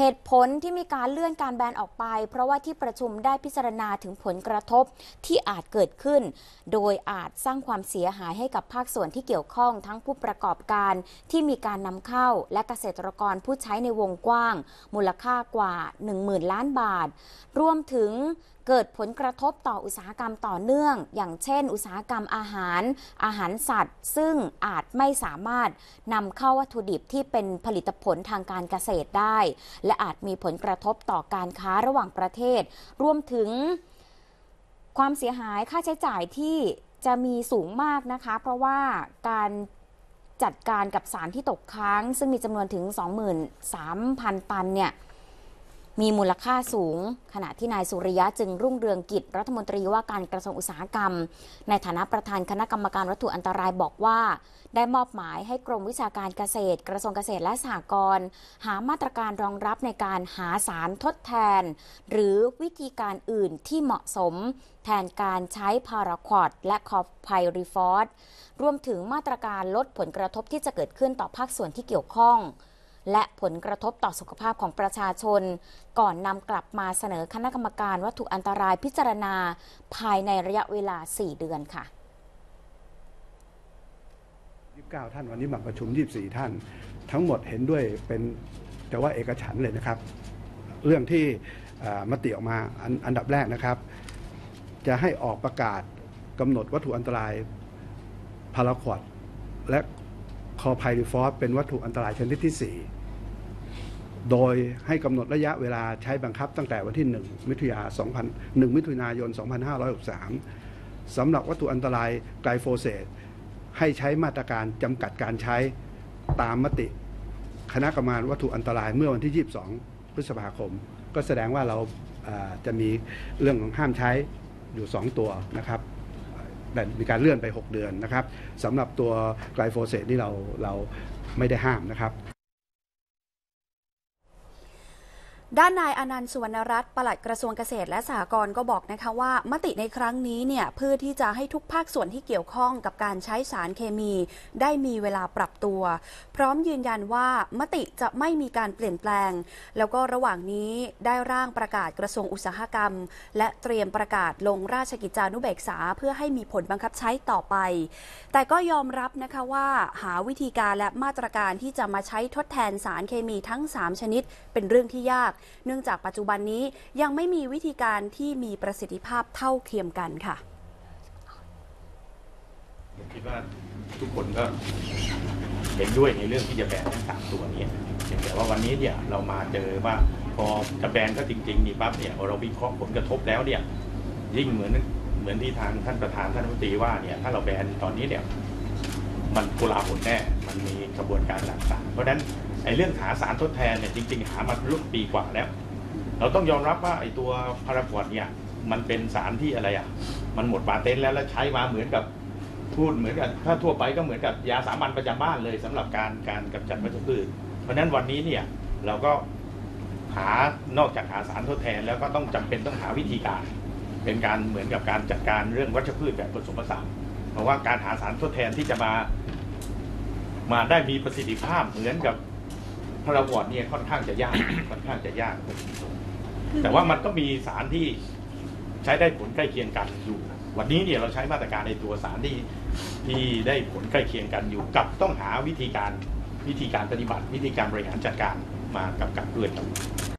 เหตุผลที่มีการเลื่อนการแบนออกไป เพราะว่าที่ประชุมได้พิจารณาถึงผลกระทบที่อาจเกิดขึ้น โดยอาจสร้างความเสียหายให้กับภาคส่วนที่เกี่ยวข้องทั้งผู้ประกอบการที่มีการนำเข้า และเกษตรกรผู้ใช้ในวงกว้าง มูลค่ากว่า 10,000 ล้านบาท รวมถึงเกิดผลกระทบต่ออุตสาหกรรมต่อเนื่อง อย่างเช่น อุตสาหกรรมอาหาร อาหารสัตว์ ซึ่งอาจไม่สามารถนำเข้าวัตถุดิบที่เป็นผลิตผลทางการเกษตรได้และอาจมีผลกระทบต่อการค้าระหว่างประเทศ รวมถึงความเสียหายค่าใช้จ่ายที่จะมีสูงมากนะคะ เพราะว่าการจัดการกับสารที่ตกค้าง ซึ่งมีจำนวนถึง 23,000 ตันเนี่ย มีมูลค่าสูง ขณะที่นายสุริยะจึงรุ่งเรืองกิจรัฐมนตรีว่าการกระทรวงอุตสาหกรรม ในฐานะประธานคณะกรรมการวัตถุอันตรายบอกว่า ได้มอบหมายให้กรมวิชาการเกษตร กระทรวงเกษตรและสหกรณ์หามาตรการรองรับในการหาสารทดแทน หรือวิธีการอื่นที่เหมาะสม แทนการใช้พาราควอดและคอไพริฟอสรวมถึงมาตรการลดผลกระทบที่จะเกิดขึ้นต่อภาคส่วนที่เกี่ยวข้อง และผลกระทบต่อสุขภาพของประชาชน ก่อนนำกลับมาเสนอคณะกรรมการวัตถุอันตรายพิจารณา ภายในระยะเวลา 4 เดือนค่ะ29 ท่านวันนี้มาประชุม 24 ท่าน ทั้งหมดเห็นด้วยเป็นจะว่าเอกฉันเลยนะครับ เรื่องที่มติออกมาอันอันดับแรกนะครับ จะให้ออกประกาศกำหนดวัตถุอันตรายพาราควอดและคอไพริฟอสเป็นวัตถุอันตรายชนิดที่ 4 โดยให้กำหนดระยะเวลาใช้บังคับตั้งแต่วันที่ 1 มิถุนายน1มิถุนายน 2563สำหรับวัตถุอันตรายไกลโฟเสตให้ใช้มาตรการจำกัดการใช้ตามมติ คณะกรรมการวัตถุอันตรายเมื่อวันที่ 22 พฤษภาคม ก็แสดงว่าเราอ่าจะมีเรื่องของห้ามใช้อยู่ 2 ตัวนะครับแต่มีการเลื่อนไป 6 เดือนนะครับสำหรับตัวไกลโฟเสตนี่เราเราไม่ได้ห้ามนะครับ ด้านนายอนันต์สุวรรณรัตน์ปลัดกระทรวงเกษตรและสหกรณ์ก็บอกนะคะว่า มติในครั้งนี้เนี่ยเพื่อที่จะให้ทุกภาคส่วนที่เกี่ยวข้องกับการใช้สารเคมี ได้มีเวลาปรับตัว พร้อมยืนยันว่ามติจะไม่มีการเปลี่ยนแปลง แล้วก็ระหว่างนี้ได้ร่างประกาศกระทรวงอุตสาหกรรม และเตรียมประกาศลงราชกิจจานุเบกษา เพื่อให้มีผลบังคับใช้ต่อไป แต่ก็ยอมรับนะคะว่าหาวิธีการและมาตรการที่จะมาใช้ทดแทนสารเคมีทั้ง 3 ชนิด เป็นเรื่องที่ยากเนื่องจากปัจจุบันนี้ยังไม่มีวิธีการที่มีประสิทธิภาพเท่าเทียมกันค่ะผมคิดว่าทุกคนก็เห็นด้วยในเรื่องที่จะแบนทั้งสามตัวนี้เพียงแต่ว่าวันนี้เนี่ยเรามาเจอว่าพอจะแบนก็จริงๆนี่ปั๊บเนี่ยเราวิเคราะห์ผลกระทบแล้วเนี่ยยิ่งเหมือนเหมือนที่ทางท่านประธานท่านรัฐมนตรีว่าเนี่ยถ้าเราแบนตอนนี้เนี่ย มันกุลาหลแน่ มันมีกระบวนการต่างๆเพราะฉะนั้นไอ้เรื่องหาสารทดแทนเนี่ยจริง ๆ หามาร่วมปีกว่าแล้ว เราต้องยอมรับว่าไอ้ตัวพาราควอดเนี่ยมันเป็นสารที่อะไรอะ มันหมดปาเต็นแล้วแล้วใช้มาเหมือนกับพูดเหมือนกับถ้าทั่วไปก็เหมือนกับยาสามัญประจำบ้านเลยสำหรับการการกำจัดวัชพืชเพราะฉะนั้นวันนี้เนี่ยเราก็หานอกจากหาสารทดแทน แล้วก็ต้องจำเป็นต้องหาวิธีการ เป็นการเหมือนกับการจัดการเรื่องวัชพืชแบบผสมผสาน เพราะว่าการหาสารทดแทนที่จะมามาได้มีประสิทธิภาพเหมือนกับพาราวอดเนี่ยค่อนข้างจะยากค่อนข้างจะยาก แต่ว่ามันก็มีสารที่ใช้ได้ผลใกล้เคียงกันอยู่ วันนี้เนี่ยเราใช้มาตรการในตัวสารที่ที่ได้ผลใกล้เคียงกันอยู่ กับต้องหาวิธีการวิธีการปฏิบัติ วิธีการบริหารจัดการมากำกับด้วยครับ